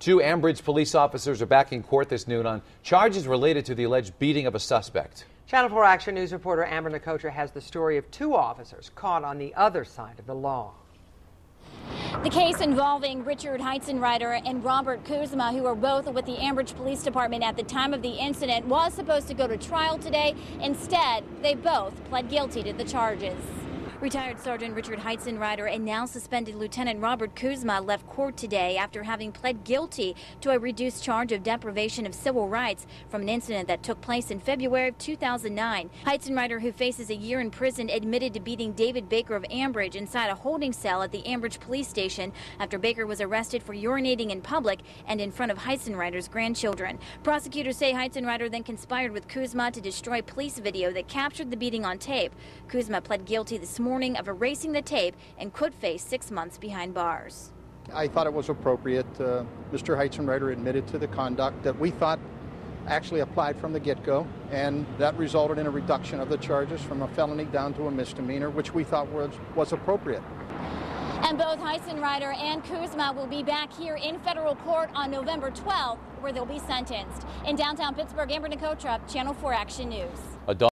Two Ambridge police officers are back in court this noon on charges related to the alleged beating of a suspect. Channel 4 Action News reporter Amber Nicotra has the story of two officers caught on the other side of the law. The case involving Richard Heitzenrater and Robert Kuzma, who were both with the Ambridge Police Department at the time of the incident, was supposed to go to trial today. Instead, they both pled guilty to the charges. Retired Sergeant Richard Heitzenrater and now suspended Lieutenant Robert Kuzma left court today after having pled guilty to a reduced charge of deprivation of civil rights from an incident that took place in February of 2009. Heitzenrater, who faces a year in prison, admitted to beating David Baker of Ambridge inside a holding cell at the Ambridge police station after Baker was arrested for urinating in public and in front of Heitzenrater's grandchildren. Prosecutors say Heitzenrater then conspired with Kuzma to destroy police video that captured the beating on tape. Kuzma pled guilty this morning warning of erasing the tape and could face six months behind bars. I thought it was appropriate. Uh, Mr. Heitzenrater admitted to the conduct that we thought actually applied from the get-go, and that resulted in a reduction of the charges from a felony down to a misdemeanor, which we thought was, was appropriate. And both Heitzenrater and Kuzma will be back here in federal court on November 12th, where they'll be sentenced. In downtown Pittsburgh, Amber Nicotra, Channel 4 Action News.